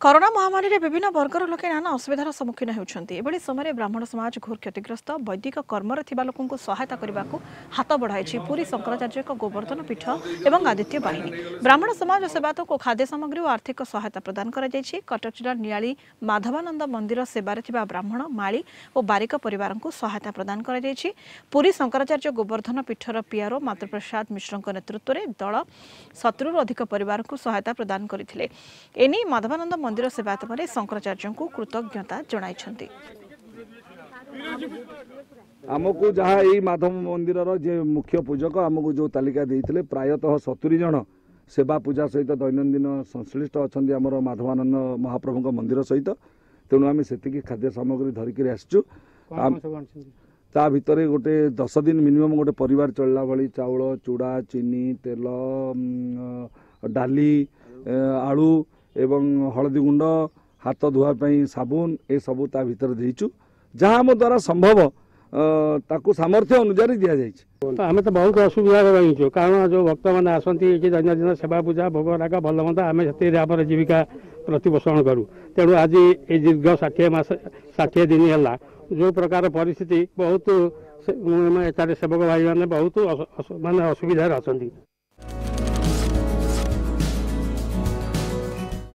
Corona महामारी रे विभिन्न वर्गर र लोके नान असुविधार सम्मुखीन हेर्नुभयो समय ब्राह्मण समाज घोर क्षतिग्रस्त वैदिक कर्मी सहायता हात बढाइछ पुरी शचार्य गोवर्धन पीठ आदित्य बाहिनी ब्राह्मण समाज सेवातोको खाद्य सामग्री खाद्यसामी आर्थिक सहायता प्रदान गरिटक जिला निया माधवानंद मन्दिर सवार ब्राह्मण माली बारिक परिवारको सहायता प्रदान पुरी शंकराचार्य गोवर्धन पीठर पिआरओ माधुप्रसाद मिश्रको नेतृत्वले दल सत्र अधिक परिवारको सहायता प्रदान गरिधवन ମନ୍ଦିର ସେବାୟତମାନେ ଶଙ୍କରାଚାର୍ଯ୍ୟଙ୍କୁ କୃତଜ୍ଞତା ଜଣାଇଛନ୍ତି। ଆମକୁ ଯାହା ଏଇ ମାଧବ ମନ୍ଦିରର ଯେ ମୁଖ୍ୟ ପୂଜକ ଆମକୁ ଯେଉଁ ତାଲିକା ଦେଇଥିଲେ ପ୍ରାୟତଃ ସତୁରି ଜଣ ସେବା ପୂଜା ସହିତ ଦୈନନ୍ଦିନ ସଂଶ୍ଳିଷ୍ଟ ଅଛନ୍ତି ଆମର ମାଧବାନନ୍ଦ ମହାପ୍ରଭୁଙ୍କ ମନ୍ଦିର ସହିତ। ତେଣୁ ଆମେ ସେତିକି ଖାଦ୍ୟ ସାମଗ୍ରୀ ଧରିକିରି ଆସିଛୁ। ତା ଭିତରେ ଗୋଟେ ଦଶ ଦିନ ମିନିମମ୍ ଗୋଟେ ପରିବାର ଚଳିଲା ଭଳି ଚାଉଳ ଚୁଡ଼ା ଚିନି ତେଲ ଡାଲି ଆଳୁ ଏବଂ ହଳଦୀ ଗୁଣ୍ଡ ହାତ ଧୋଇବା ପାଇଁ ସାବୁନ ଏସବୁ ତା ଭିତରେ ଦେଇଛୁ। ଯାହା ଆମ ଦ୍ୱାରା ସମ୍ଭବ ତାକୁ ସାମର୍ଥ୍ୟ ଅନୁଯାୟୀ ଦିଆଯାଇଛି। ଆମେ ତ ବହୁତ ଅସୁବିଧାରେ ରହିଛୁ। କାରଣ ଯେଉଁ ଭକ୍ତମାନେ ଆସନ୍ତି ଏଠି ଦୈନନ୍ଦିନ ସେବା ପୂଜା ଭୋଗ ରାଗ ଭଲ ମନ୍ଦ ଆମେ ସେଥିରେ ଆମର ଜୀବିକା ପ୍ରତିପୋଷଣ କରୁ। ତେଣୁ ଆଜି ଏଇ ଦୀର୍ଘ ଷାଠିଏ ମାସ ଷାଠିଏ ଦିନ ହେଲା ଯେଉଁ ପ୍ରକାର ପରିସ୍ଥିତି ବହୁତ ଏଠାରେ ସେବକ ଭାଇମାନେ ବହୁତ ମାନେ ଅସୁବିଧାରେ ଅଛନ୍ତି।